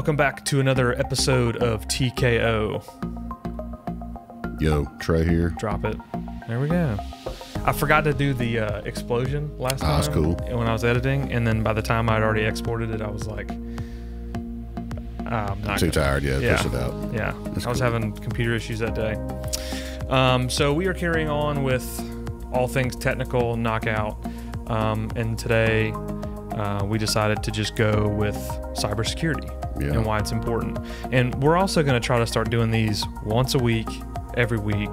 Welcome back to another episode of TKO. Yo, Trey here. Drop it. There we go. I forgot to do the uh, explosion last Ah, time. that's cool. When I was editing, and then by the time I'd already exported it, I was like, I'm not Too tired yet. Yeah. Push it out. Yeah, That's I was cool. having computer issues that day. Um, so we are carrying on with all things technical knockout, um, and today uh, we decided to just go with cybersecurity Yeah. and why it's important. And we're also going to try to start doing these once a week, every week,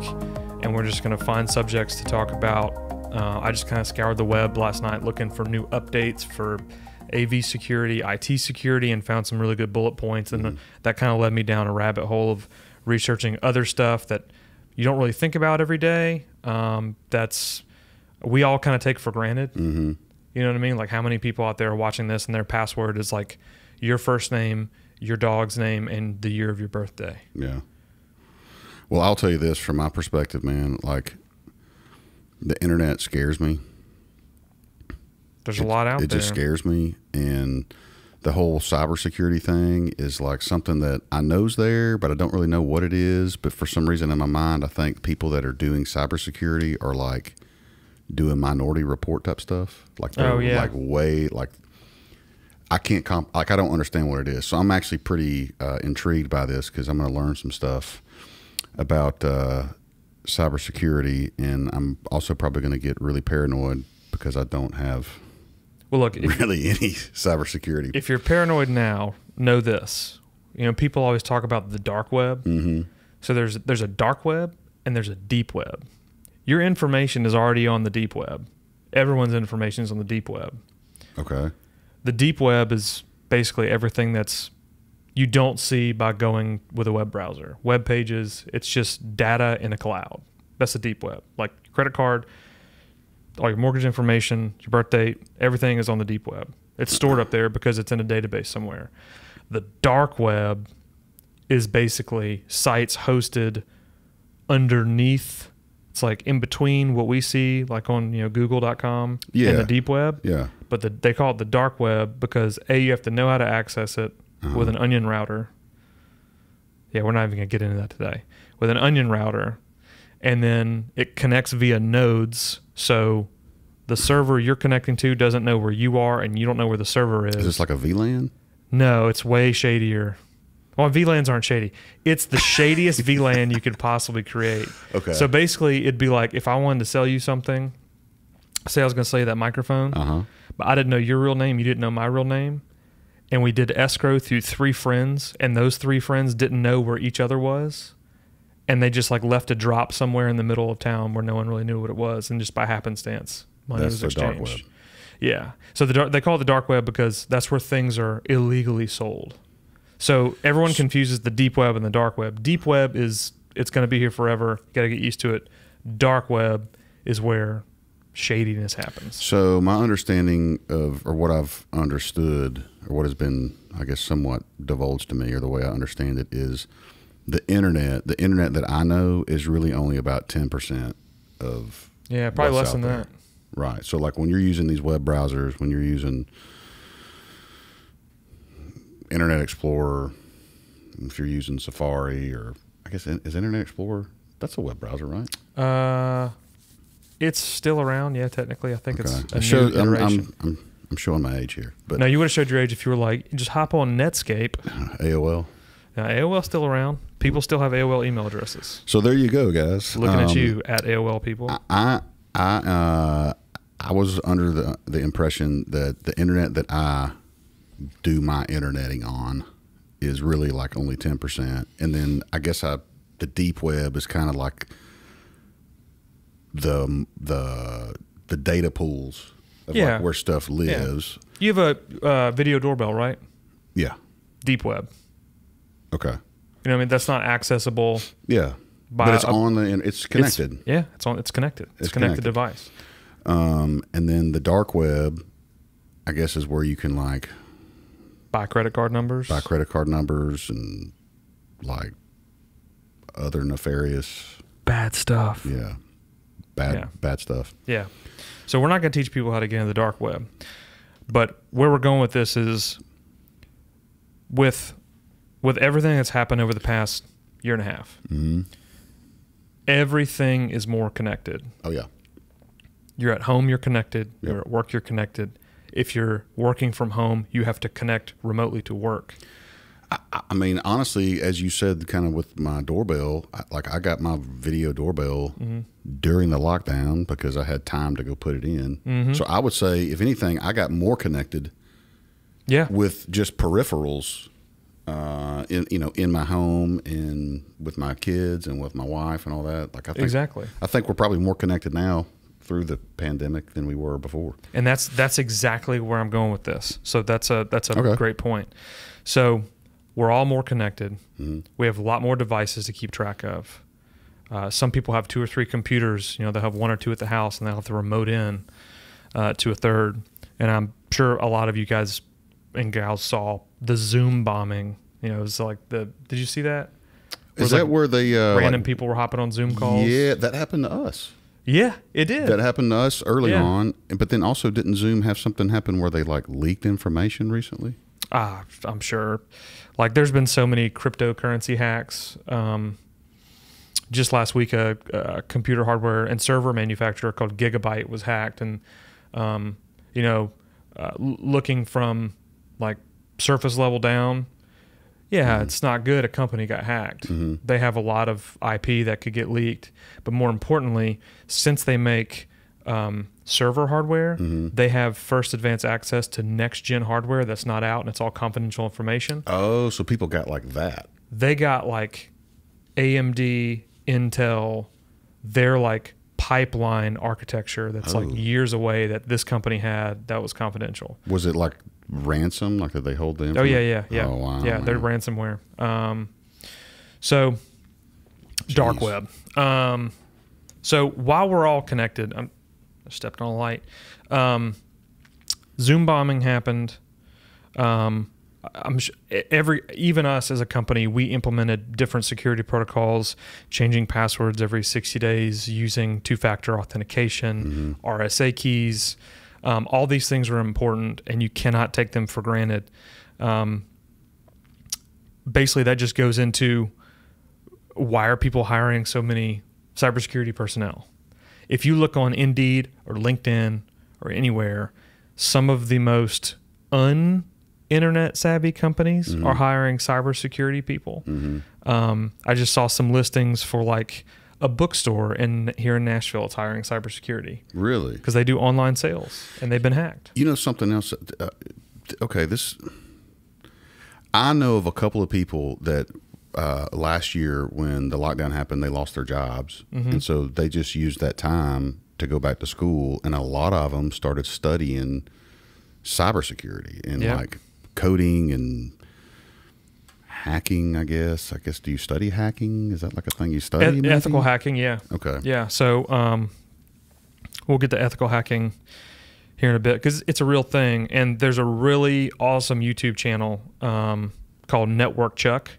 and we're just going to find subjects to talk about. Uh, I just kind of scoured the web last night looking for new updates for AV security, IT security, and found some really good bullet points. And Mm-hmm. that kind of led me down a rabbit hole of researching other stuff that you don't really think about every day. Um, that's we all kind of take for granted. Mm-hmm. You know what I mean? Like how many people out there are watching this and their password is like your first name, your dog's name, and the year of your birthday. Yeah. Well, I'll tell you this from my perspective, man. Like, the internet scares me. There's a lot out it there. It just scares me, and the whole cybersecurity thing is like something that I know's there, but I don't really know what it is. But for some reason in my mind, I think people that are doing cybersecurity are like doing minority report type stuff. Like, oh, they're Oh, yeah. like way like I can't comp like I don't understand what it is. So I'm actually pretty uh, intrigued by this because I'm going to learn some stuff about uh, cybersecurity, and I'm also probably going to get really paranoid because I don't have well, look, if, really any cybersecurity. if you're paranoid now, know this. You know, people always talk about the dark web. hmm So there's there's a dark web and there's a deep web. Your information is already on the deep web. Everyone's information is on the deep web. Okay. The deep web is basically everything that's you don't see by going with a web browser. Web pages, it's just data in a cloud. That's the deep web. Like your credit card, all your mortgage information, your birth date, everything is on the deep web. It's stored up there because it's in a database somewhere. The dark web is basically sites hosted underneath it's like in between what we see like on you know google.com Yeah. and the deep web Yeah. But the, they call it the dark web because a you have to know how to access it Uh-huh. with an onion router yeah we're not even going to get into that today with an onion router and then it connects via nodes so the server you're connecting to doesn't know where you are and you don't know where the server is, Is this like a VLAN? no it's way shadier well vlans aren't shady it's the shadiest vlan you could possibly create Okay. so basically it'd be like if i wanted to sell you something say i was going to sell you that microphone Uh huh. But I didn't know your real name. You didn't know my real name. And we did escrow through three friends, and those three friends didn't know where each other was. And they just like left a drop somewhere in the middle of town where no one really knew what it was. And just by happenstance, money That's was exchanged. web. Yeah. So the dark, they call it the dark web because that's where things are illegally sold. So everyone confuses the deep web and the dark web. Deep web is it's going to be here forever. Got to get used to it. Dark web is where shadiness happens. So my understanding of, or what I've understood, or what has been, I guess, somewhat divulged to me, or the way I understand it, is the internet. The internet that I know is really only about ten percent of Yeah, probably less than there. that. Right. So like when you're using these web browsers, when you're using Internet Explorer, if you're using Safari or I guess is Internet Explorer that's a web browser, right? Uh, it's still around. Yeah, technically, I think it's I a show, new I'm, iteration. I'm, I'm, I'm showing my age here, but no, you would have showed your age if you were like, just hop on Netscape. AOL. Now, AOL's still around. People still have AOL email addresses. So there you go, guys. Looking at Um, you at AOL people. I I uh, I was under the the impression that the internet that I do my interneting on is really like only ten percent, and then I guess I the deep web is kind of like the the the data pools of Yeah. like where stuff lives. you have a uh, video doorbell, right? Yeah. Deep web. Okay. You know, what I mean, that's not accessible. Yeah. But it's a- on the it's connected. It's, yeah, it's on. It's connected. It's, It's connected connected. device. Um, and then the dark web, I guess, is where you can like Buy credit card numbers. buy credit card numbers and like other nefarious, Bad stuff. yeah, bad Yeah. bad stuff. Yeah. So we're not going to teach people how to get into the dark web. But where we're going with this is with with everything that's happened over the past year and a half, hmm everything is more connected. Oh yeah. You're at home, you're connected. Yep. You're at work, you're connected. If you're working from home, you have to connect remotely to work. I, I mean, honestly, as you said, kind of with my doorbell, I, like I got my video doorbell Mm-hmm. during the lockdown because I had time to go put it in. Mm-hmm. So I would say, if anything, I got more connected Yeah. with just peripherals, uh, in you know, in my home and with my kids and with my wife and all that. Like I think, Exactly. I think we're probably more connected now through the pandemic than we were before. And that's that's exactly where I'm going with this. So that's a that's a Okay. great point. So we're all more connected. Mhm. We have a lot more devices to keep track of. Uh, some people have two or three computers. You know, they'll have one or two at the house, and they'll have to remote in uh, to a third. And I'm sure a lot of you guys and gals saw the Zoom bombing. You know, it was like the. Did you see that? Where Is like that where the uh, random like- people were hopping on Zoom calls? Yeah, that happened to us. Yeah, it did. That happened to us early Yeah. on, but then also didn't Zoom have something happen where they like leaked information recently? Ah, I'm sure. Like, there's been so many cryptocurrency hacks. Um, just last week, a, a computer hardware and server manufacturer called Gigabyte was hacked, and um, you know, uh, looking from like surface level down, yeah, it's not good. A company got hacked. Mhm. They have a lot of IP that could get leaked, but more importantly, since they make um, server hardware, Mhm. they have first advance access to next gen hardware that's not out and it's all confidential information. Oh, so people got like that. They got like AMD, Intel, their like pipeline architecture that's Oh. like years away that this company had that was confidential. Was it like ransom? Like did they hold the? Oh yeah, yeah, yeah, Oh, wow, yeah. They're ransomware. Um, so dark web. Um, so while we're all connected, I'm, I stepped on a light. Um, Zoom bombing happened. Um, I'm sh- every even us as a company, we implemented different security protocols, changing passwords every 60 days, using two-factor authentication, RSA keys. Um, all these things are important, and you cannot take them for granted. Um, basically, that just goes into why are people hiring so many cybersecurity personnel? If you look on Indeed or LinkedIn or anywhere, some of the most un internet savvy companies are hiring cybersecurity people. Um, I just saw some listings for like a bookstore in here in Nashville. It's hiring cybersecurity Really? because they do online sales and they've been hacked. You know something else? Uh, okay, this. I know of a couple of people that uh, last year when the lockdown happened, they lost their jobs, Mm-hmm. and so they just used that time to go back to school, and a lot of them started studying cybersecurity and Yeah. like coding and hacking. I guess. I guess. Do you study hacking? Is that like a thing you study? E- ethical hacking, yeah. Okay. Yeah. So um, we'll get to ethical hacking here in a bit because it's a real thing. And there's a really awesome YouTube channel um, called Network Chuck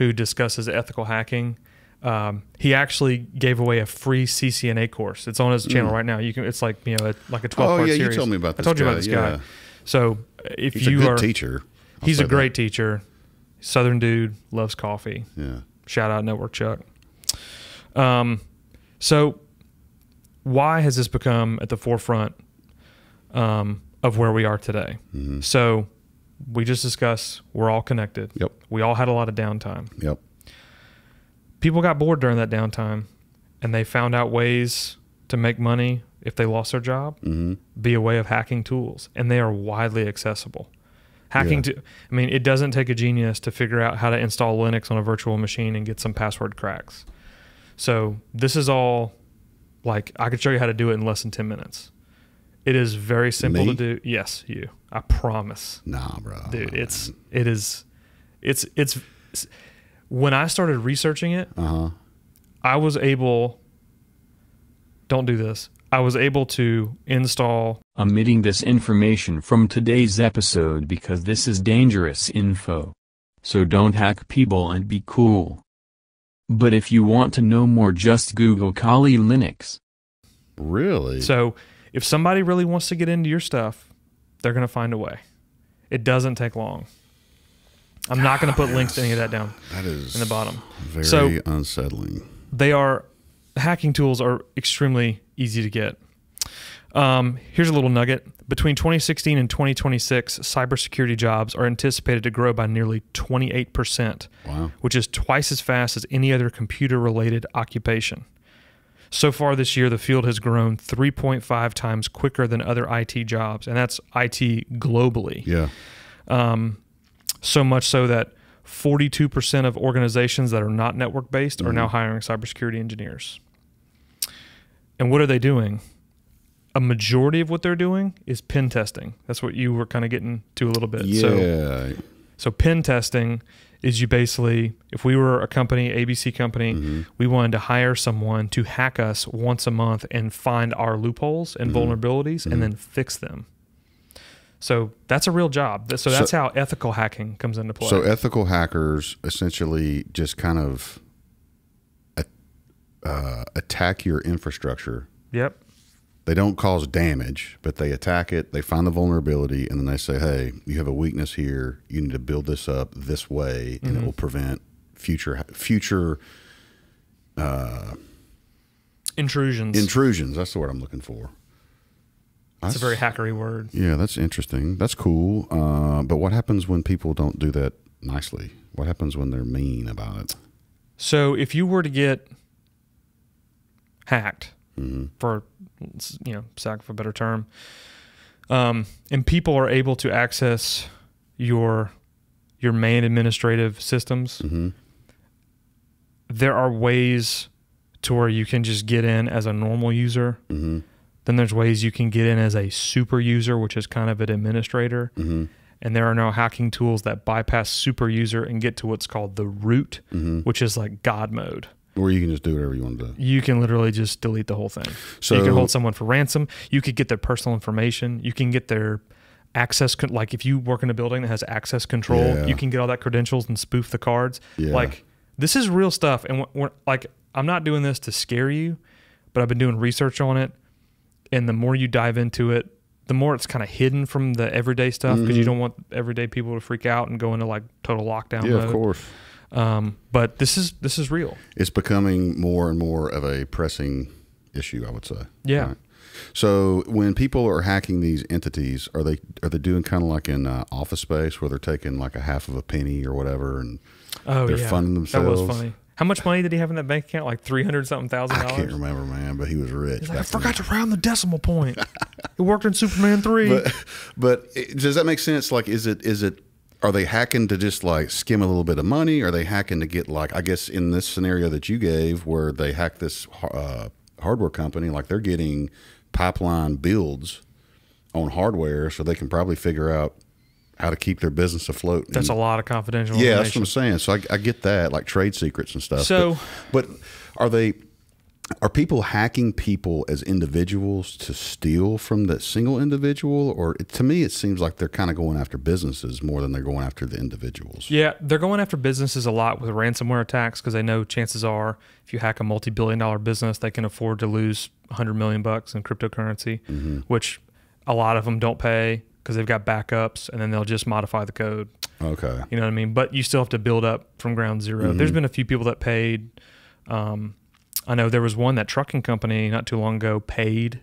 who discusses ethical hacking. Um, he actually gave away a free CCNA course. It's on his channel right now. You can. It's like you know, a, like a twelve. Mm. Oh part yeah, you told me about this. I told you about this yeah. guy. So if He's you a good are, teacher. I'll he's a that. great teacher. Southern dude, loves coffee. Yeah. Shout out Network Chuck. Um, so why has this become at the forefront um, of where we are today? Mhm. So we just discussed we're all connected. Yep. We all had a lot of downtime. Yep. People got bored during that downtime, and they found out ways to make money if they lost their job hmm be a way of hacking tools, and they are widely accessible. Hacking Yeah. to, I mean, it doesn't take a genius to figure out how to install Linux on a virtual machine and get some password cracks. So this is all like I could show you how to do it in less than ten minutes. It is very simple Me? to do. Yes, you. I promise, Nah, bro. dude. It's it is, it's it's. When I started researching it, Uh huh. I was able. Don't do this. I was able to install omitting this information from today's episode because this is dangerous info. So don't hack people and be cool. But if you want to know more just Google Kali Linux. Really? So if somebody really wants to get into your stuff, they're going to find a way. It doesn't take long. I'm not going to put links to any of that down That is in the bottom. very So- unsettling. They are hacking tools are extremely easy to get. Um, here's a little nugget. Between 2016 and 2026, cybersecurity jobs are anticipated to grow by nearly 28%, Wow. which is twice as fast as any other computer related occupation. So far this year, the field has grown 3.5 times quicker than other IT jobs, and that's IT globally. Yeah. Um, so much so that 42% of organizations that are not network based are now hiring cybersecurity engineers. And what are they doing? A majority of what they're doing is pen testing. That's what you were kind of getting to a little bit. So, Yeah. so pen testing is you basically, if we were a company, ABC company, Mm-hmm. we wanted to hire someone to hack us once a month and find our loopholes and Mm-hmm. vulnerabilities and then fix them. So that's a real job. So that's how ethical hacking comes into play. So ethical hackers essentially just kind of uh, attack your infrastructure. yep. They don't cause damage, but they attack it. They find the vulnerability, and then they say, "Hey, you have a weakness here. You need to build this up this way, and it will prevent future future uh, Intrusions. intrusions." That's the word I'm looking for. That's a very hackery word. Yeah, that's interesting. That's cool. Uh, but what happens when people don't do that nicely? What happens when they're mean about it? So if you were to get hacked, Mm-hmm. for you know, sack of a better term, um, and people are able to access your your main administrative systems, Mm-hmm. there are ways to where you can just get in as a normal user. Mm-hmm. Then there's ways you can get in as a super user, which is kind of an administrator. Mm-hmm. And there are now hacking tools that bypass super user and get to what's called the root, Mm-hmm. which is like God mode. Or you can just do whatever you want to do. You can literally just delete the whole thing. So you can hold someone for ransom. You could get their personal information. You can get their access. Like if you work in a building that has access control, Yeah. you can get all that credentials and spoof the cards. Yeah. Like this is real stuff. And when, like I'm not doing this to scare you, but I've been doing research on it. And the more you dive into it, the more it's kind of hidden from the everyday stuff because you don't want everyday people to freak out and go into like total lockdown Mm-hmm. Yeah, mode. of course. Um, but this is this is real. It's becoming more and more of a pressing issue, I would say. Yeah. So when people are hacking these entities, are they are they doing kind of like in uh, Office Space where they're taking like a half of a penny or whatever, and Oh They're yeah, funding themselves? That was funny. How much money did he have in that bank account? Like three hundred something thousand dollars. I can't remember, man, but he was rich. Like, I back then. forgot to round the decimal point. it worked in Superman three. But but it- does that make sense? Like, is it is it? Are they hacking to just like skim a little bit of money? Are they hacking to get like I guess in this scenario that you gave, where they hack this uh, hardware company, like they're getting pipeline builds on hardware, so they can probably figure out how to keep their business afloat. That's a lot of confidential. yeah, that's what. I'm saying. So I, I get that, like trade secrets and stuff. So- but, but are they? Are people hacking people as individuals to steal from the single individual, or to me, it seems like they're kind of going after businesses more than they're going after the individuals. Yeah, they're going after businesses a lot with ransomware attacks because they know chances are if you hack a multi-billion-dollar business, they can afford to lose 100 million bucks in cryptocurrency, Mm-hmm. which a lot of them don't pay because they've got backups and then they'll just modify the code. Okay. You know what I mean? But you still have to build up from ground 0 Mm-hmm. There's been a few people that paid. Um, I know there was one that trucking company not too long ago paid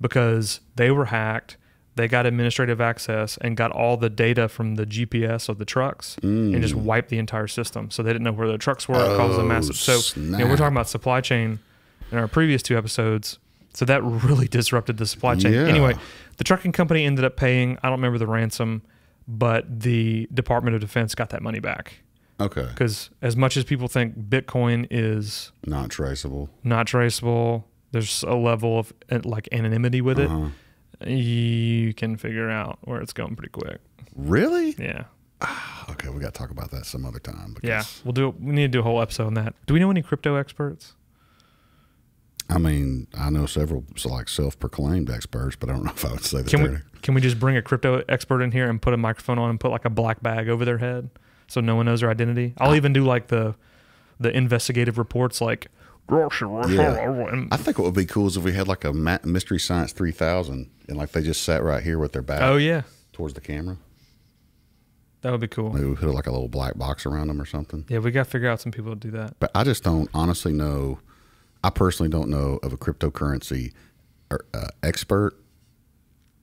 because they were hacked. They got administrative access and got all the data from the GPS of the trucks and just wiped the entire system. So they didn't know where the trucks were. it caused a Mm. Oh, massive. So you know, we're talking about supply chain in our previous two episodes. So that really disrupted the supply chain. Yeah. Anyway, the trucking company ended up paying. I don't remember the ransom, but the Department of Defense got that money back Okay. because as much as people think Bitcoin is Not traceable. not traceable, there's a level of uh, like anonymity with it. Uh-huh. You can figure out where it's going pretty quick. Really? Yeah, Okay, we got to talk about that some other time. Because, yeah. We'll do. We need to do a whole episode on that. Do we know any crypto experts? I mean, I know several so like self-proclaimed experts, but I don't know if I would say that Can we can we just bring a crypto expert in here and put a microphone on and put like a black bag over their head so no one knows their identity? I'll even do like the the investigative reports like Yeah. I think what would be cool is if we had like a Mystery Science 3000 and like they just sat right here with their back Oh yeah. towards the camera. That would be cool. Maybe we put like a little black box around them or something. Yeah, we got to figure out some people to do that. But I just don't honestly know. I personally don't know of a cryptocurrency or, uh, expert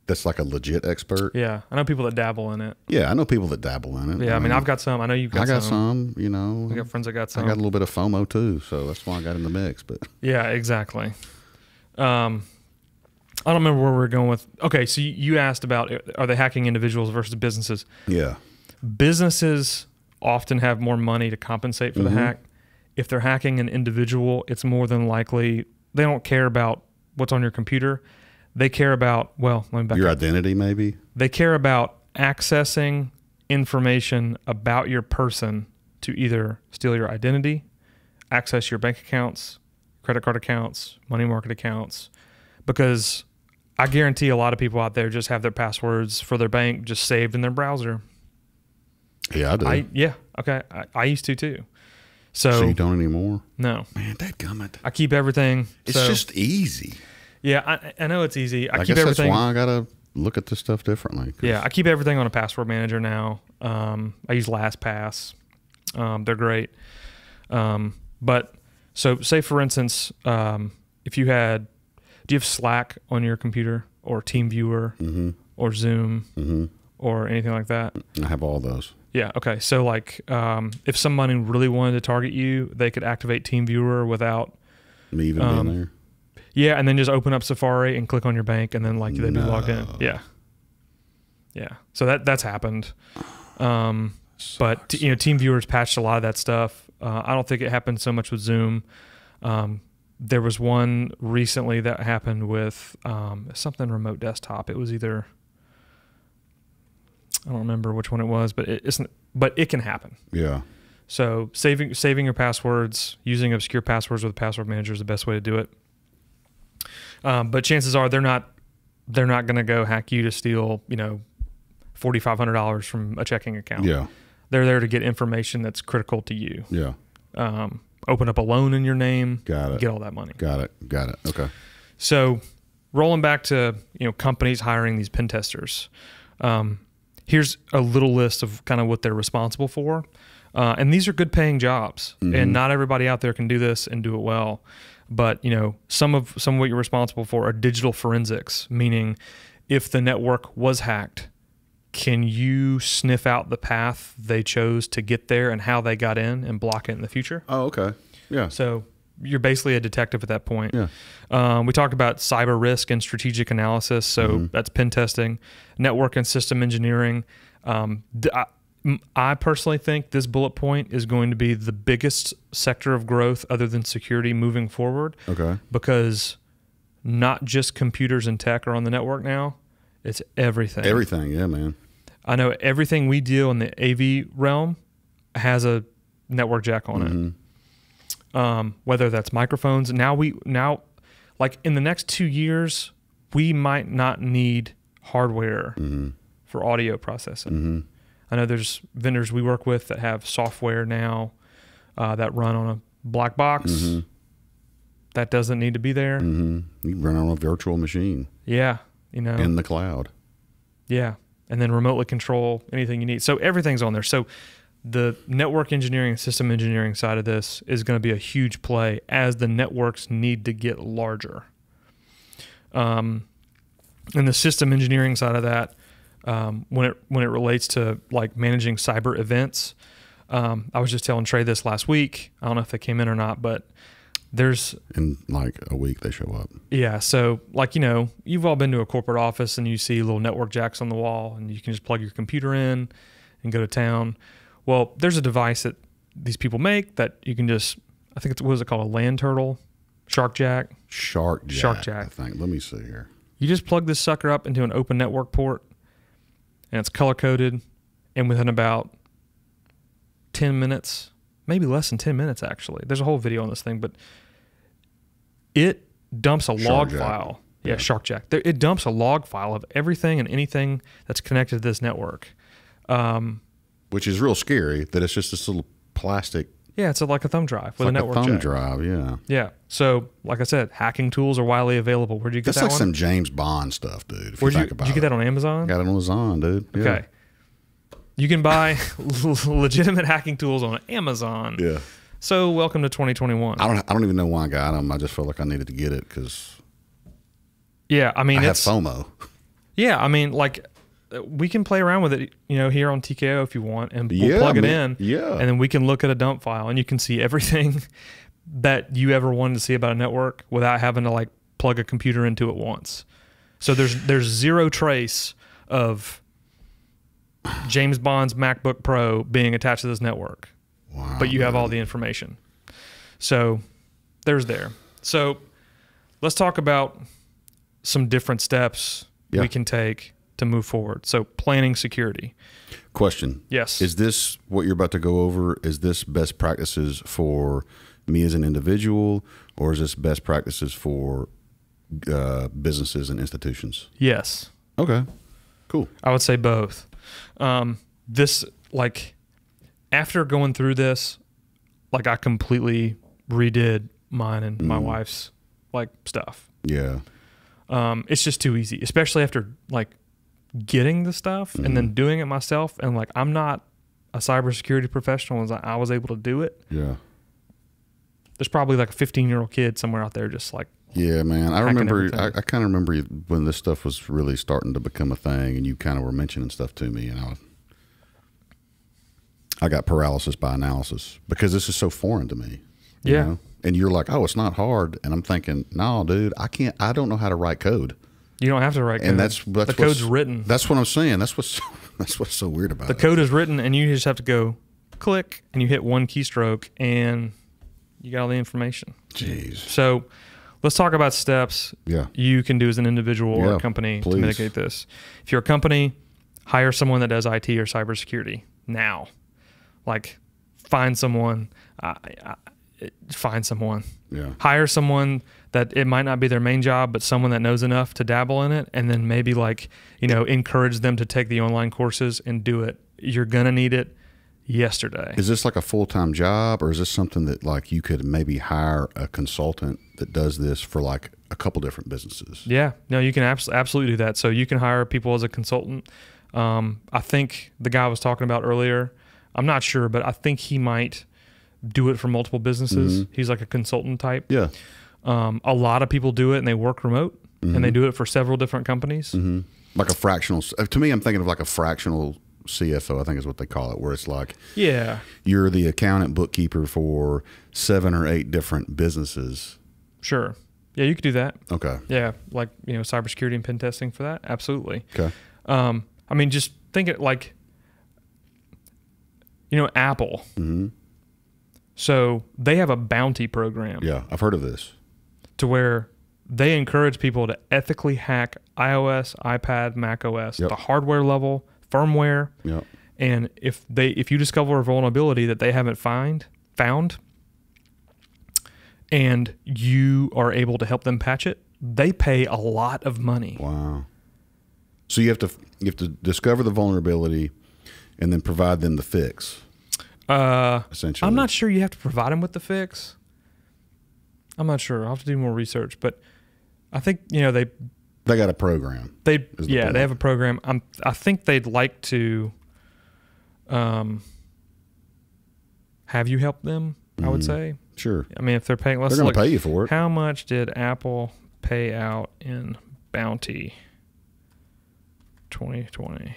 that's like a legit expert. Yeah, I know people that dabble in it. Yeah, I know people that dabble in it. Yeah, I mean, I've got some. I know you've got, I got some. some. You know, I got friends that got some. I got a little bit of FOMO too, so that's why I got in the mix. But Yeah, exactly. Um, I don't remember where we are going with. Okay, so you- asked about uh, are they hacking individuals versus businesses? yeah, Businesses often have more money to compensate for Mhm. the hack. If they're hacking an individual, it's more than likely they don't care about what's on your computer. They care about well, let me back your up. identity maybe. They care about accessing information about your person to either steal your identity, access your bank accounts, credit card accounts, money market accounts, because I guarantee a lot of people out there just have their passwords for their bank just saved in their browser. Yeah, I do. I yeah, okay, I, I used to too. so, So you don't anymore, no, man. That gummit. I keep everything. It's so- just easy. Yeah, I, I know it's easy. I, I, keep guess that's why I gotta look at this stuff differently. Yeah, I keep everything on a password manager now. Um, I use LastPass. Um, they're great. Um, but so, say for instance, um, if you had, do you have Slack on your computer or TeamViewer Mhm. or Zoom Mhm. or anything like that? I have all those. Yeah. Okay. So like, um, if somebody really wanted to target you, they could activate TeamViewer without. Me even Um, being there. Yeah, and then just open up Safari and click on your bank, and then like they'd be logged in. Yeah, yeah. So that that's happened. Um, but you know, TeamViewer's patched a lot of that stuff. Uh, I don't think it happened so much with Zoom. Um, there was one recently that happened with um, something remote desktop. It was either I don't remember which one it was, but it isn't. But it can happen. Yeah. So saving saving your passwords, using obscure passwords with a password manager is the best way to do it. Um, but chances are they're not they're not going to go hack you to steal you know forty five hundred dollars from a checking account. Yeah. They're there to get information that's critical to you. Yeah. Um, open up a loan in your name, Got it. get all that money. Got it. Got it. Okay. So, rolling back to you know companies hiring these pen testers, um, here's a little list of kind of what they're responsible for, uh, and these are good paying jobs, and not everybody out there can do this and do it well. But you know some of some of what you're responsible for are digital forensics, meaning if the network was hacked, can you sniff out the path they chose to get there and how they got in and block it in the future? Oh, okay. Yeah. So you're basically a detective at that point. Yeah. Um, we talked about cyber risk and strategic analysis. So Mm-hmm. that's pen testing, network and system engineering. Um, th- I, m- I personally think this bullet point is going to be the biggest sector of growth other than security moving forward Okay. because not just computers and tech are on the network now. It's everything. Everything. Yeah, man. I know everything we do in the AV realm has a network jack on it Mhm. um, whether that's microphones. Now we now, like in the next two years, we might not need hardware Mhm. for audio processing. Mhm. I know there's vendors we work with that have software now uh, that run on a black box. Mhm. That doesn't need to be there. Mhm. You run on a virtual machine Yeah, you know. in the cloud. Yeah. And then remotely control anything you need. So everything's on there. So the network engineering and system engineering side of this is going to be a huge play as the networks need to get larger. Um, and the system engineering side of that, um, when it when it relates to like managing cyber events, um, I was just telling Trey this last week. I don't know if they came in or not, but there's In like a week, they show up. yeah, so like you know, you've all been to a corporate office and you see little network jacks on the wall, and you can just plug your computer in and go to town. Well, there's a device that these people make that you can just, I think it's what is it called, a LAN Turtle, shark jack. Shark Jack. Shark Jack. I think. Let me see here. You just plug this sucker up into an open network port, and it's color coded, and within about ten minutes, maybe less than ten minutes actually. There's a whole video on this thing, but it dumps a Shark log Jack. file. Yeah, Yeah. Shark Jack. There, it dumps a log file of everything and anything that's connected to this network. Um, Which is real scary that it's just this little plastic, yeah, it's a, like a thumb drive with like a a network thumb jack. drive. Yeah. Yeah. So, like I said, hacking tools are widely available. Where'd you get That's that like one? some James Bond stuff, dude. If Where'd you you, did you get it. that on Amazon? Got it on Amazon, dude. Yeah. Okay. You can buy legitimate hacking tools on Amazon. Yeah. So welcome to 2021. I don't. I don't even know why I got them. I just felt like I needed to get it because Yeah, I mean I have FOMO. yeah, I mean like we can play around with it, you know, here on TKO if you want, and we'll Yeah, plug it man. in. Yeah. and then we can look at a dump file, and you can see everything that you ever wanted to see about a network without having to like plug a computer into it once. So there's there's zero trace of James Bond's MacBook Pro being attached to this network Wow. but you have all the information. So there's there. So let's talk about some different steps Yeah. we can take to move forward. So planning security. Question. Yes. Is this what you're about to go over? Is this best practices for me as an individual, or is this best practices for uh, businesses and institutions? yes. Okay. Cool. I would say both. Um, this like after going through this, like I completely redid mine and my wife's like stuff. Yeah. Um, it's just too easy, especially after like getting the stuff and then mm-hmm. doing it myself. And like, I'm not a cybersecurity professional as I, I was able to do it. Yeah. There's probably like a 15 year old kid somewhere out there just like, Yeah, man. I remember. I. I kind of remember when this stuff was really starting to become a thing, and you kind of were mentioning stuff to me, and I, was, I got paralysis by analysis because this is so foreign to me. you Yeah. know? And you're like, oh, it's not hard, and I'm thinking, no, dude, I can't. I don't know how to write code, you don't have to write code. and that's that's the code's written. That's what I'm saying. That's what's that's what's so weird about The it. The code is written and you just have to go click and you hit one keystroke and you got all the information. Jeez. So let's talk about steps Yeah. you can do as an individual or Yeah, a company please. to mitigate this. If you're a company, hire someone that does IT or cybersecurity now. Like, find someone. Uh, uh, find someone. Yeah. Hire someone that it might not be their main job, but someone that knows enough to dabble in it, and then maybe like you know encourage them to take the online courses and do it. You're gonna need it yesterday. Is this like a full time job, or is this something that like you could maybe hire a consultant that does this for like a couple different businesses? Yeah, no, you can abs- absolutely do that. So you can hire people as a consultant. Um, I think the guy I was talking about earlier, I'm not sure, but I think he might do it for multiple businesses. He's like a consultant type. Yeah. Um, a lot of people do it and they work remote and they do it for several different companies. hmm Like a fractional. uh, To me, I'm thinking of like a fractional CFO. I think is what they call it, where it's like Yeah, you're the accountant bookkeeper for seven or eight different businesses. sure. Yeah, you could do that. Okay. Yeah, like you know, cybersecurity and pen testing for that. Absolutely. Okay. Um, I mean, just think it like, you know, Apple. hmm So they have a bounty program. Yeah, I've heard of this. To where they encourage people to ethically hack iOS, iPad, Mac OS, Yep. the hardware level, firmware, Yeah. and if they if you discover a vulnerability that they haven't find found and you are able to help them patch it, they pay a lot of money. Wow. So you have to you have to discover the vulnerability, and then provide them the fix. Uh, Essentially, I'm not sure you have to provide them with the fix. I'm not sure. I'll have to do more research, but I think you know they They got a program. They the yeah, they have a program. I'm I think they'd like to um have you help them, I would Mhm. say. Sure. I mean if they're paying let's They're going to pay you for it. how much did Apple pay out in bounty 2020?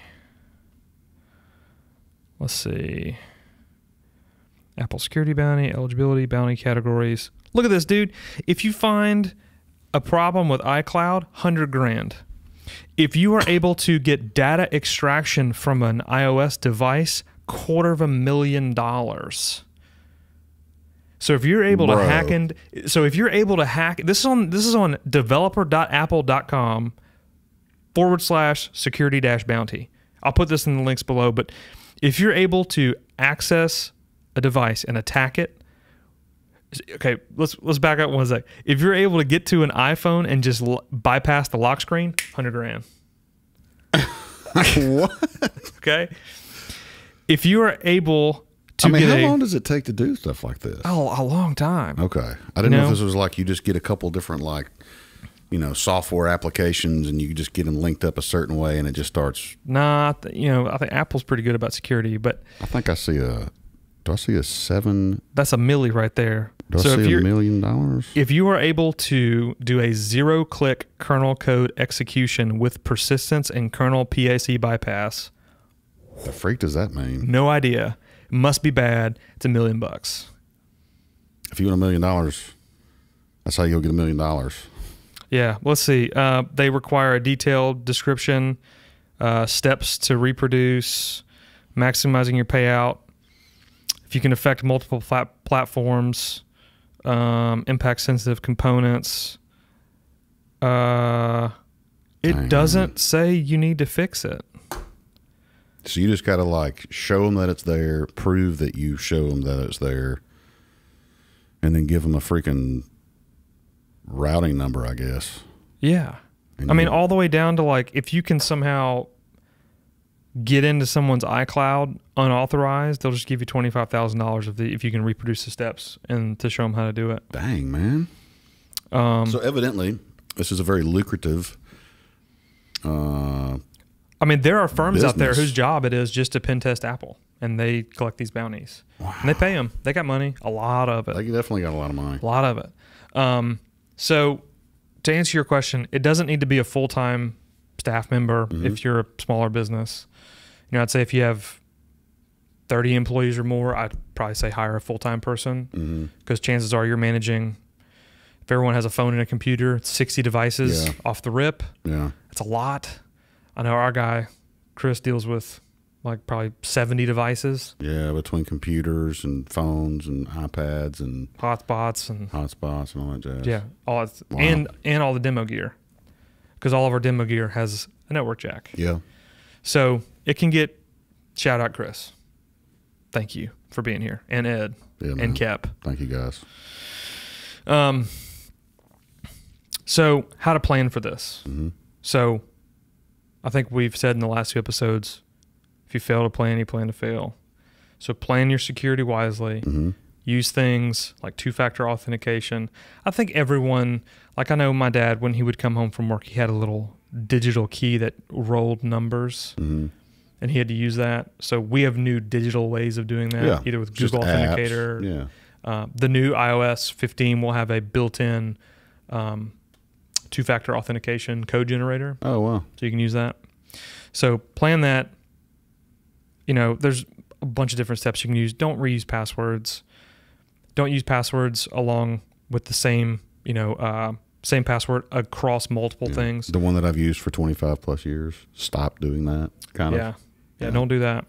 Let's see. Apple security bounty, eligibility, bounty categories. Look at this, dude. If you find a problem with iCloud, 100 grand. If you are able to get data extraction from an iOS device, quarter of a million dollars. So if you're able Bro. to hack in, so if you're able to hack, this is on this is on developer.apple.com forward slash security dash bounty. I'll put this in the links below. But if you're able to access a device and attack it, okay, let's let's back up one sec. If you're able to get to an iPhone and just l- bypass the lock screen, hundred grand. what? Okay. If you are able to I mean, how a, long does it take to do stuff like this? oh, a long time. Okay, I didn't know, know? if this was like you just get a couple different like you know software applications and you just get them linked up a certain way and it just starts. Nah, you know, I think Apple's pretty good about security, but I think I see a. Do I see a seven? that's a milli right there. Do I so if see a million dollars? if you are able to do a zero click kernel code execution with persistence and kernel PAC bypass, The freak does that mean? no idea. It must be bad. It's a million bucks. If you want a million dollars, that's how you'll get a million dollars. Yeah, let's see. Uh, they require a detailed description, uh, steps to reproduce, maximizing your payout. If you can affect multiple plat- platforms, um, impact sensitive components. Uh, it Dang. doesn't say you need to fix it. So you just got to like show them that it's there, prove that you show them that it's there, and then give them a freaking routing number, I guess. Yeah. And I mean, all the way down to like if you can somehow get into someone's iCloud unauthorized, they'll just give you twenty five thousand dollars if the if you can reproduce the steps and to show them how to do it. dang man. Um, So evidently, this is a very lucrative. Uh, I mean, there are firms out there whose job it is just to pen test Apple, and they collect these bounties, and they pay them. They got money, a lot of it, they definitely got a lot of money. a lot of it. Um, so, to answer your question, it doesn't need to be a full time staff member Mm-hmm. if you're a smaller business. You know, I'd say if you have 30 employees or more, I'd probably say hire a full time person mm-hmm. because chances are you're managing. If everyone has a phone and a computer, 60 devices Yeah. off the rip. Yeah, It's a lot. I know our guy, Chris, deals with like probably 70 devices, yeah. Between computers and phones and iPads and hotspots, and hotspots and all that jazz. yeah, all Wow. and and all the demo gear, because all of our demo gear has a network jack. yeah. So it can get shout out Chris. Thank you for being here, and Ed Yeah, and Cap. Thank you guys. Um, so how to plan for this? hmm So I think we've said in the last two episodes, if you fail to plan, you plan to fail. So plan your security wisely. hmm Use things like two-factor authentication. I think everyone, like I know my dad, when he would come home from work, he had a little digital key that rolled numbers, hmm and he had to use that. So we have new digital ways of doing that, Yeah. either with Google. Authenticator. Yeah. Uh, the new iOS 15 will have a built-in um, two-factor authentication code generator Oh wow. so you can use that. So plan that. You know, there's a bunch of different steps you can use. Don't reuse passwords. Don't use passwords along with the same, you know, uh, same password across multiple Yeah. things. The one that I've used for 25 plus years. Stop doing that. Kind Yeah. of. Yeah, Yeah. Don't do that.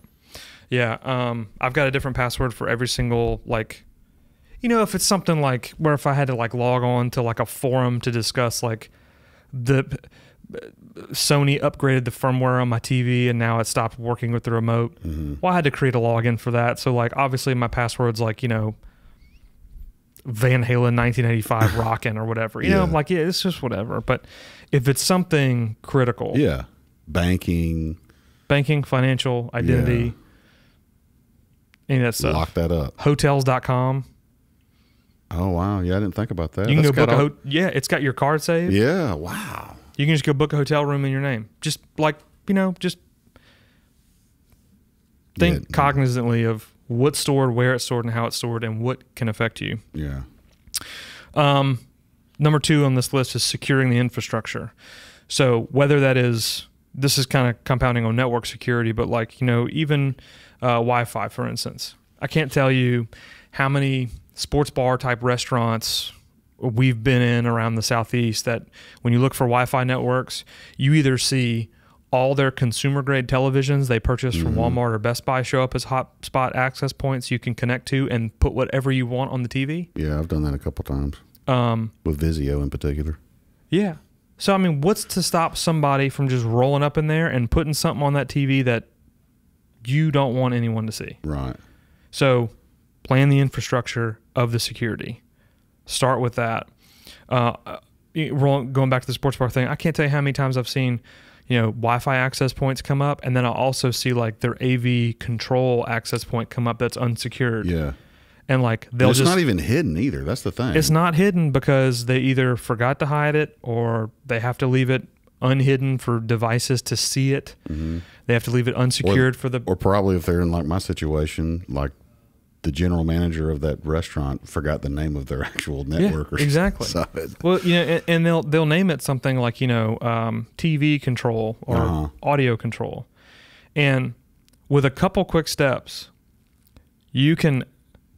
Yeah, um, I've got a different password for every single like. You know, if it's something like where if I had to like log on to like a forum to discuss like the Sony upgraded the firmware on my TV and now it stopped working with the remote. hmm Well, I had to create a login for that. So like obviously my password's like, you know, Van Halen 1985 rocking or whatever. You know, Yeah. like yeah, it's just whatever. But if it's something critical, Yeah. Banking. Banking, financial, identity, any of that stuff. Lock that up. Hotels.com. Oh wow. Yeah, I didn't think about that. You can That's go book a ho- yeah, it's got your card saved. Yeah. Wow. You can just go book a hotel room in your name. Just like, you know, just think Yeah. cognizantly of what's stored, where it's stored, and how it's stored, and what can affect you. Yeah. Um, number two on this list is securing the infrastructure. So whether that is this is kind of compounding on network security, but like you know even uh, Wi-Fi, for instance, I can't tell you how many sports bar type restaurants we've been in around the southeast that when you look for Wi-Fi networks, you either see all their consumer grade televisions they purchase from Mhm. Walmart or Best Buy show up as hotspot access points you can connect to and put whatever you want on the TV. Yeah. I've done that a couple times Um, with Vizio in particular. Yeah. So I mean, what's to stop somebody from just rolling up in there and putting something on that TV that you don't want anyone to see? Right. So plan the infrastructure of the security. Start with that. Uh, uh, going back to the sports bar thing, I can't tell you how many times I've seen, you know, Wi-Fi access points come up, and then I also see like their AV control access point come up that's unsecured Yeah. And like they'll it's just not even hidden either. That's the thing. it's not hidden because they either forgot to hide it or they have to leave it unhidden for devices to see it. They have to leave it unsecured for the Mm-hmm. or probably if they're in like my situation, like the general manager of that restaurant forgot the name of their actual network. or exactly. something. Well, you know, and, and they'll they'll name it something like you know um, TV control or Uh-huh. audio control, and with a couple quick steps, you can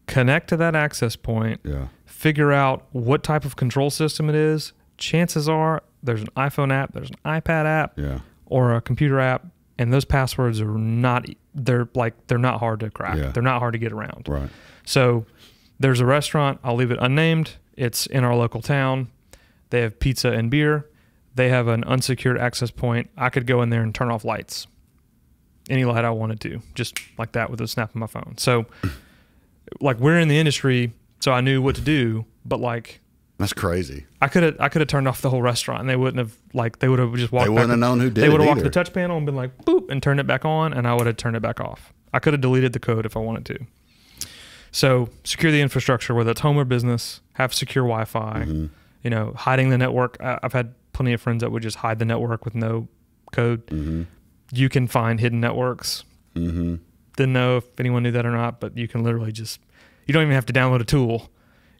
connect to that access point, Yeah. figure out what type of control system it is. Chances are there's an iPhone app, there's an iPad app, Yeah. or a computer app, and those passwords are not they're like they're not hard to crack. Yeah. They're not hard to get around. Right. So there's a restaurant, I'll leave it unnamed. It's in our local town. They have pizza and beer. They have an unsecured access point. I could go in there and turn off lights. Any light I wanted to, just like that with a snap of my phone. So like we're in the industry, so I knew what to do, but like That's crazy. I could have I could have turned off the whole restaurant and they wouldn't have like they would have just walked They wouldn't have known who did they would have walked either. the touch panel and been like boop and turned it back on and I would have turned it back off. I could have deleted the code if I wanted to. So secure the infrastructure, whether it's home or business, have secure Wi-Fi. Mm-hmm. You know, hiding the network. I've had plenty of friends that would just hide the network with no code. Mm-hmm. You can find hidden networks. Mm-hmm. Didn't know if anyone knew that or not, but you can literally just. You don't even have to download a tool.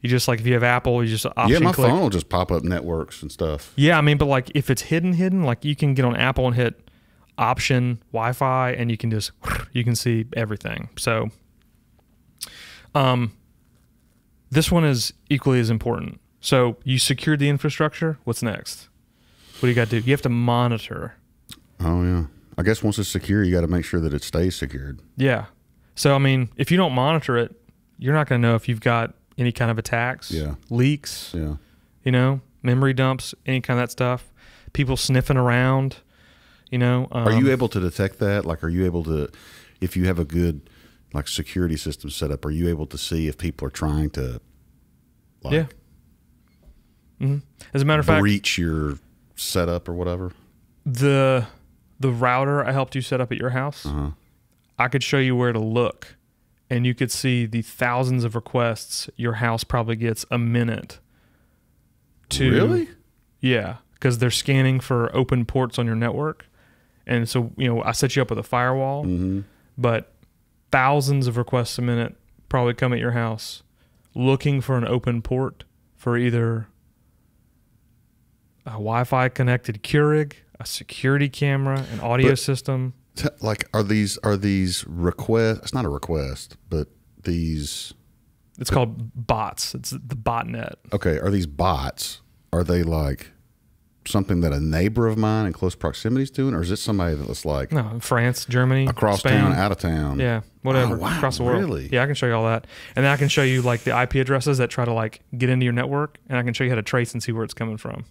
You just like if you have Apple, you just option Yeah, my click. phone will just pop up networks and stuff. Yeah, I mean, but like if it's hidden, hidden, like you can get on Apple and hit option Wi-Fi, and you can just you can see everything. So, um, this one is equally as important. So you secured the infrastructure. What's next? What do you got to do? You have to monitor. Oh yeah. I guess once it's secure, you got to make sure that it stays secured. Yeah. So I mean, if you don't monitor it, you're not going to know if you've got any kind of attacks, Yeah. leaks, Yeah. you know, memory dumps, any kind of that stuff. People sniffing around, you know. Um, Are you able to detect that? Like, are you able to, if you have a good like security system set up, are you able to see if people are trying to, like, Yeah. hmm As a matter of fact, breach your setup or whatever? the the router I helped you set up at your house, Uh huh. I could show you where to look, and you could see the thousands of requests your house probably gets a minute. To Really? Yeah, because they're scanning for open ports on your network, and so you know I set you up with a firewall, Mm-hmm. but thousands of requests a minute probably come at your house looking for an open port for either a Wi-Fi connected Keurig, a security camera, an audio But- system. Like, are these are these request? It's not a request, but these. It's called bots. It's the botnet. Okay, are these bots? Are they like something that a neighbor of mine in close proximity is doing, or is it somebody that's like No, France, Germany, across Spain. town, out of town? Yeah, whatever. Oh, wow, across the world. really? Yeah, I can show you all that. And then I can show you like the IP addresses that try to like get into your network and I can show you how to trace and see where it's coming from.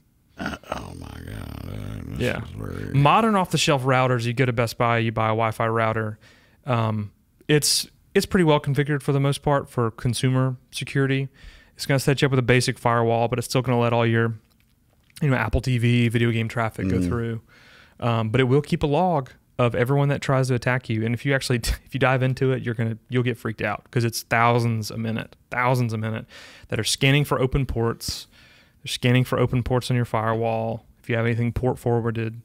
Oh my god. uh, Yeah. very- Modern off the shelf routers, you go to Best Buy, you buy a Wi Fi router. Um, it's it's pretty well configured for the most part for consumer security. It's going to set you up with a basic firewall, but it's still going to let all your you know Apple TV, video game traffic go through. Um, but it will keep a log of everyone that tries to attack you. And if you actually if you dive into it, you're gonna you'll get freaked out because it's thousands a minute, thousands a minute that are scanning for open ports. They're scanning for open ports on your firewall. If you have anything port forwarded,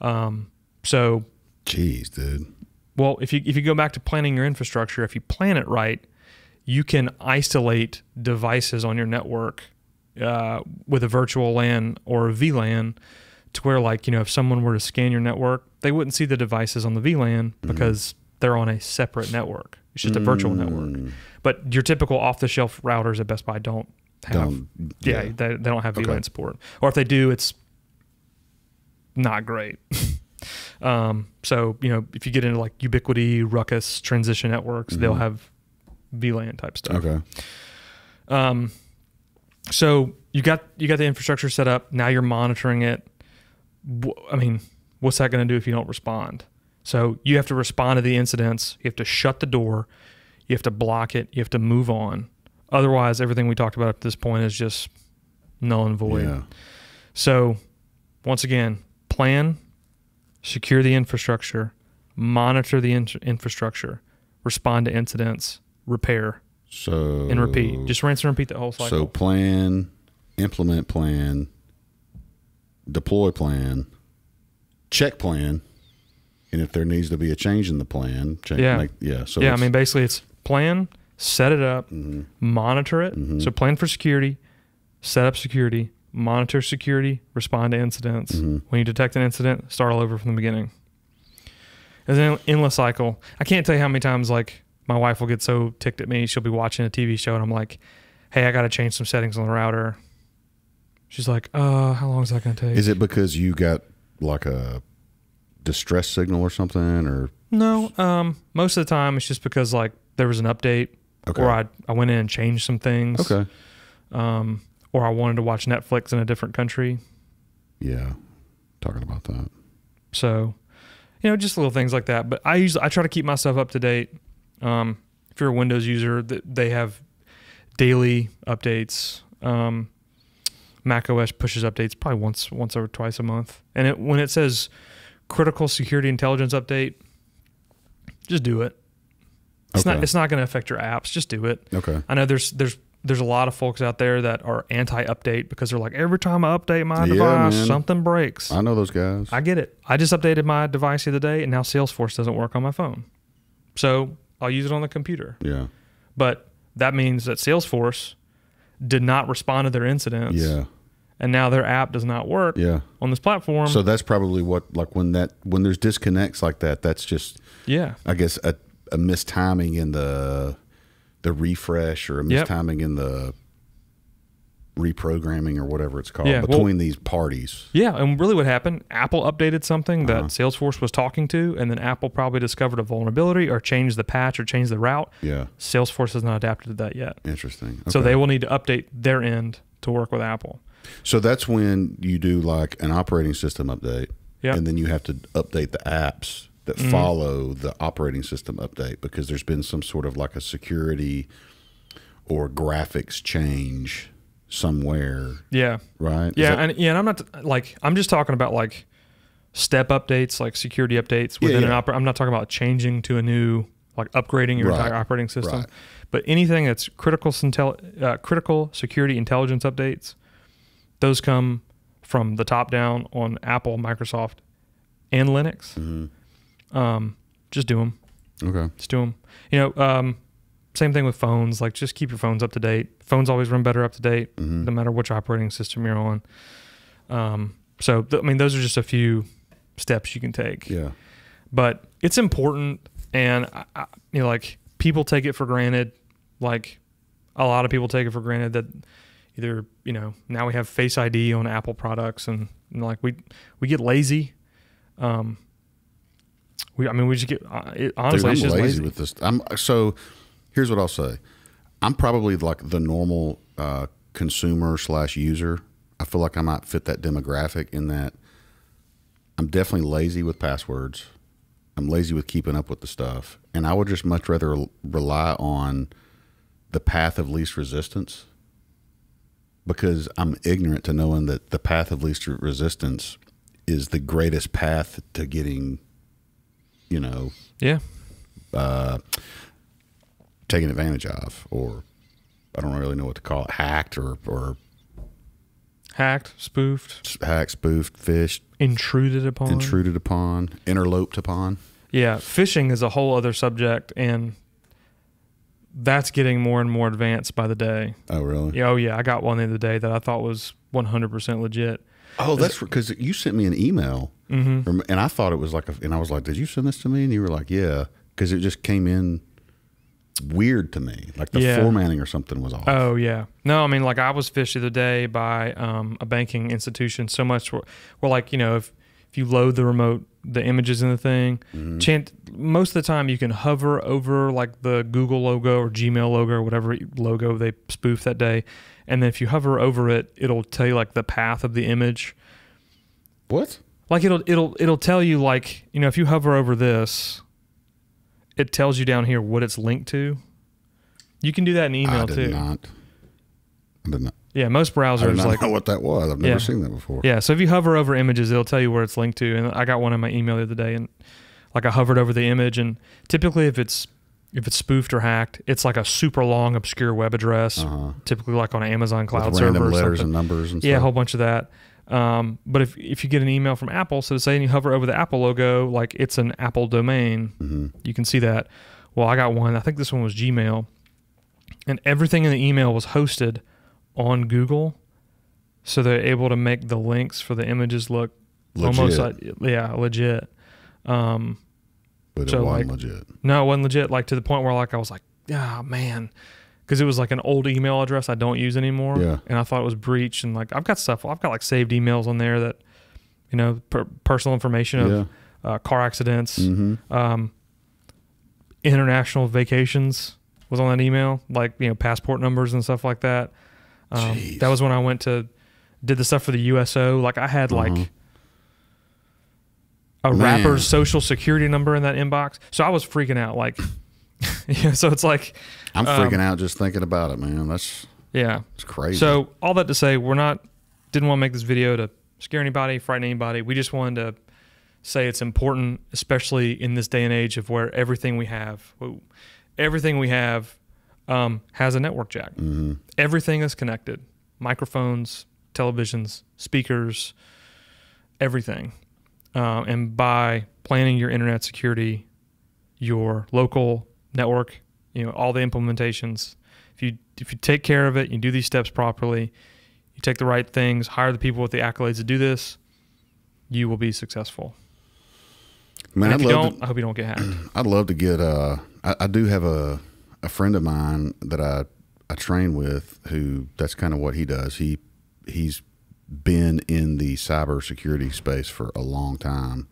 um, so Jeez, dude. well, if you if you go back to planning your infrastructure, if you plan it right, you can isolate devices on your network uh, with a virtual LAN or a VLAN to where, like, you know, if someone were to scan your network, they wouldn't see the devices on the VLAN because they're on a separate network. It's just a virtual network. Mm, But your typical off-the-shelf routers at Best Buy don't have. Yeah, yeah. They, they don't have Okay. VLAN support, or if they do, it's not great. um, so you know, if you get into like Ubiquiti, Ruckus, transition networks, they'll Mhm. have VLAN type stuff. Okay. Um, so you got you got the infrastructure set up. Now you're monitoring it. I mean, what's that going to do if you don't respond? So you have to respond to the incidents. You have to shut the door. You have to block it. You have to move on. Otherwise, everything we talked about at this point is just null and void. Yeah. So, once again, plan, secure the infrastructure, monitor the in- infrastructure, respond to incidents, repair. So and repeat. Just rinse and repeat the whole cycle. so plan, implement plan, deploy plan, check plan, and if there needs to be a change in the plan, change, Yeah. make, yeah. So yeah, I mean, basically, it's plan, set it up, Mm-hmm. monitor it. So plan for security, set up security, monitor security, respond to incidents. Mm-hmm. When you detect an incident, start all over from the beginning. It's an endless cycle. I can't tell you how many times like my wife will get so ticked at me. She'll be watching a TV show and I'm like, "Hey, I got to change some settings on the router." She's like, "Uh, how long is that going to take?" is it because you got like a distress signal or something, or No, um, most of the time it's just because like there was an update, Okay. or I I went in and changed some things, okay, um, or I wanted to watch Netflix in a different country. yeah, talking about that. So, you know, just little things like that. But I usually I try to keep myself up to date. Um, if you're a Windows user, th- they have daily updates. Um, Mac OS pushes updates probably once once or twice a month. And it, when it says critical security intelligence update, just do it. It's not it's not going to affect your apps. Just do it. Okay, I know there's there's there's a lot of folks out there that are anti-update because they're like every time I update my Yeah, device, man. something breaks. I know those guys. I get it. I just updated my device the other day, and now Salesforce doesn't work on my phone. So I'll use it on the computer. yeah, But that means that Salesforce did not respond to their incidents, yeah, and now their app does not work yeah. on this platform. So that's probably what like when that when there's disconnects like that. That's just yeah, I guess a, a mistiming in the the refresh or a Yep. mistiming in the reprogramming or whatever it's called Yeah, well- between these parties. yeah. And really, what happened? Apple updated something that Uh-huh. Salesforce was talking to, and then Apple probably discovered a vulnerability or changed the patch or changed the route. Yeah, Salesforce has not adapted to that yet, interesting. so they will need to update their end to work with Apple. so that's when you do like an operating system update, Yeah. and then you have to update the apps that Mm-hmm. follow the operating system update because there's been some sort of like a security or graphics change somewhere, Yeah, right? Yeah, that- and yeah, and I'm not like I'm just talking about like step updates, like security updates Yeah, within an yeah. oper- I'm not talking about changing to a new like upgrading your Right, entire operating system. right. But anything that's critical intel- uh, critical security intelligence updates, those come from the top down on Apple, Microsoft, and Linux. Mm-hmm. Um, just do them. okay. Just do them. You know, um, same thing with phones. Like, just keep your phones up to date. Phones always run better up to date, Mm-hmm. no matter which operating system you're on. Um, so, th- I mean, those are just a few steps you can take. Yeah. But it's important, and I, I, you know, like people take it for granted. Like a lot of people take it for granted that either you know now we have Face ID on Apple products, and, and like we we get lazy. Um, we, I mean, we just get uh, it, honestly, Dude, I'm just lazy, lazy. with this. I'm so. Here's what I'll say. I'm probably like the normal uh, consumer slash user. I feel like I might fit that demographic in that I'm definitely lazy with passwords. I'm lazy with keeping up with the stuff, and I would just much rather rely on the path of least resistance because I'm ignorant to knowing that the path of least resistance is the greatest path to getting, you know, Yeah, uh, taken advantage of, or I don't really know what to call it, hacked or or hacked, spoofed, hacked, spoofed, phished, intruded upon. intruded upon, interloped upon. Yeah, phishing is a whole other subject, and that's getting more and more advanced by the day. Oh, really? Yeah, oh yeah, I got one the other day that I thought was 100% legit. Oh, that's because you sent me an email, Mm-hmm. and I thought it was like, a, and I was like, "Did you send this to me?" And you were like, "Yeah," because it just came in weird to me, like the Yeah. formatting or something was off. Oh yeah, no, I mean like I was phished the other day by um, a banking institution so much where, where like you know if if you load the remote the images in the thing, chant, most of the time you can hover over like the Google logo or Gmail logo or whatever logo they spoof that day, and then if you hover over it, it'll tell you like the path of the image. What? Like it'll it'll it'll tell you like you know if you hover over this, it tells you down here what it's linked to. You can do that in email I did too. not. I did not. Yeah, most I did browsers not like know what that was. I've never Yeah. seen that before. yeah. So if you hover over images, it'll tell you where it's linked to. And I got one in my email the other day, and like I hovered over the image, and typically if it's if it's spoofed or hacked, it's like a super long, obscure web address, Uh-huh. typically like on Amazon cloud With server. random letters and numbers and Yeah, a whole bunch of that. Um, but if if you get an email from Apple, so to say, and you hover over the Apple logo, like it's an Apple domain, hmm you can see that. Well, I got one. I think this one was Gmail, and everything in the email was hosted on Google, so they're able to make the links for the images look Legit, almost like yeah, legit. Um, but so, it wasn't like- legit. no, it wasn't legit. Like to the point where like I was like, ah, man, because it was like an old email address I don't use anymore. Yeah. And I thought it was breached. And like I've got stuff. I've got like saved emails on there that, you know, per- personal information of Yeah. uh, car accidents, hmm um, international vacations was on that email, like you know passport numbers and stuff like that. Um, that was when I went to did the stuff for the USO. Like I had Uh-huh. like a Man. rapper's social security number in that inbox, so I was freaking out. Like, yeah. So it's like, I'm Um, freaking out just thinking about it, man. That's yeah. it's crazy. So all that to say, we're not didn't want to make this video to scare anybody, frighten anybody. We just wanted to say it's important, especially in this day and age of where everything we have, everything we have, um, has a network jack. hmm Everything is connected: microphones, televisions, speakers, everything. Um, and by planning your internet security, your local network, you know all the implementations. If you if you take care of it, you do these steps properly, you take the right things, hire the people with the accolades to do this, you will be successful. man, I'd if you don't, to, I hope you don't get hacked. I'd love to get. Uh, I, I do have a a friend of mine that I I train with who that's kind of what he does. He he's been in the cybersecurity space for a long time.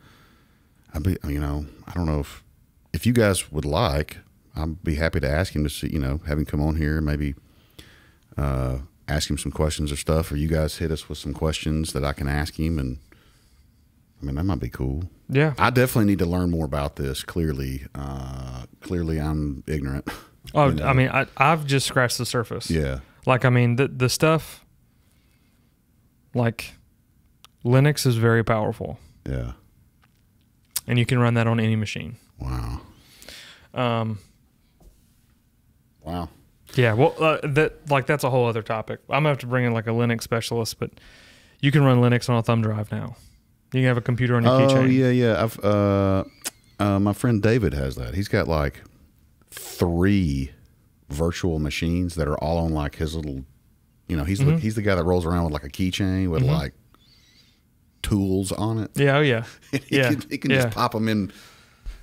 I'd be, you know, I don't know if if you guys would like, I'd be happy to ask him to see, you know, have him come on here, and maybe uh, ask him some questions or stuff, or you guys hit us with some questions that I can ask him, and I mean that might be cool. Yeah. I definitely need to learn more about this. Clearly, uh, clearly, I'm ignorant. Oh, you know. I mean, I, I've just scratched the surface. yeah, Like, I mean, the the stuff. Like, Linux is very powerful, yeah. and you can run that on any machine. Wow, Um, wow. Yeah, well, uh, that like that's a whole other topic. I'm gonna have to bring in like a Linux specialist, but you can run Linux on a thumb drive now. You can have a computer on your Oh keychain. Oh yeah, yeah. I've uh, uh, my friend David has that. He's got like three virtual machines that are all on like his little. You know, he's the, Mhm. he's the guy that rolls around with like a keychain with Mhm. like tools on it. Yeah, oh yeah, he Yeah, can, he can yeah. just pop them in.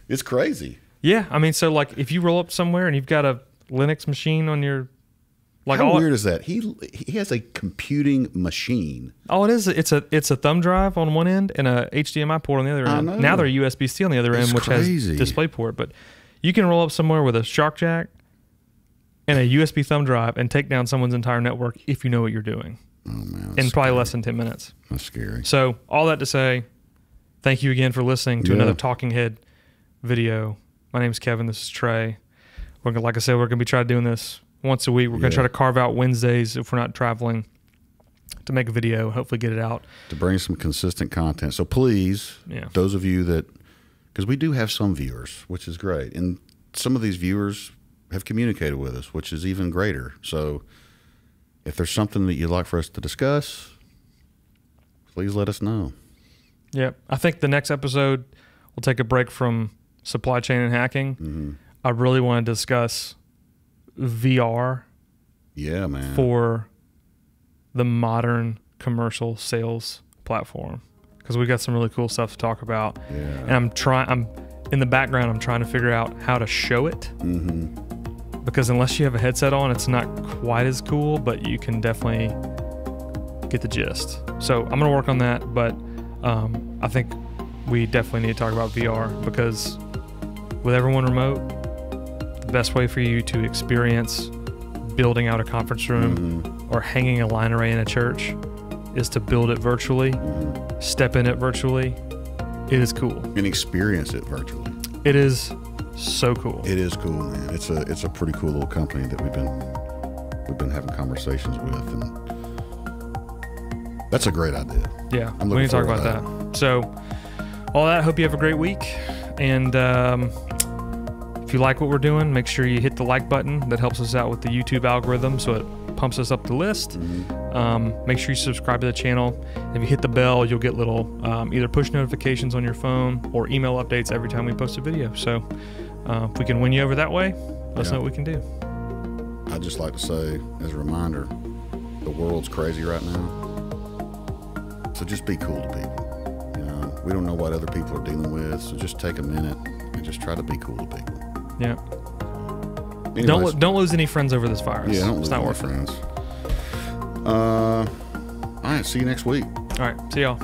It's crazy. yeah. I mean, so like if you roll up somewhere and you've got a Linux machine on your, like How weird is that? He he has a computing machine. Oh, it is, it's a it's a thumb drive on one end and a HDMI port on the other end. Now they're USB C on the other end, which crazy. has display port. But you can roll up somewhere with a Shark Jack and a USB thumb drive and take down someone's entire network if you know what you're doing Oh man, in probably scary. less than ten minutes. That's scary. So, all that to say, thank you again for listening to Yeah. another Talking Head video. My name is Kevin. This is Trey. We're gonna, like I said, we're gonna be trying to doing this once a week. We're gonna Yeah. try to carve out Wednesdays if we're not traveling to make a video. Hopefully, get it out. to bring some consistent content. So please, Yeah. those of you that, because we do have some viewers, which is great, and some of these viewers have communicated with us, which is even greater. So if there's something that you'd like for us to discuss, please let us know. Yeah. I think the next episode we'll take a break from supply chain and hacking. hmm I really want to discuss VR Yeah, man. for the modern commercial sales platform because we got some really cool stuff to talk about. Yeah. and. I'm trying. I'm in the background. I'm trying to figure out how to show it Mm-hmm. because unless you have a headset on, it's not quite as cool. But you can definitely get the gist. So I'm gonna work on that. But um, I think we definitely need to talk about VR because with everyone remote, best way for you to experience building out a conference room hmm or hanging a line array in a church is to build it virtually, step in it virtually. It is cool. And experience it virtually. It is so cool. It is cool, man. It's a it's a pretty cool little company that we've been we've been having conversations with, and that's a great idea. Yeah, I'm we looking need to talk about to that. So, all that. Hope you have a great week. And um, if you like what we're doing, make sure you hit the like button. That helps us out with the YouTube algorithm, so it pumps us up the list. Um, make sure you subscribe to the channel. If you hit the bell, you'll get little um, either push notifications on your phone or email updates every time we post a video. So uh, if we can win you over that way, let us Yeah. know what we can do. I'd just like to say, as a reminder, the world's crazy right now. So just be cool to people. You know, we don't know what other people are dealing with, so just take a minute and just try to be cool to people. Yeah. Anyways, Don't lo- don't lose any friends over this virus. yeah, don't it's lose not any worth it. friends. Uh, all right, see you next week. All right. See y'all.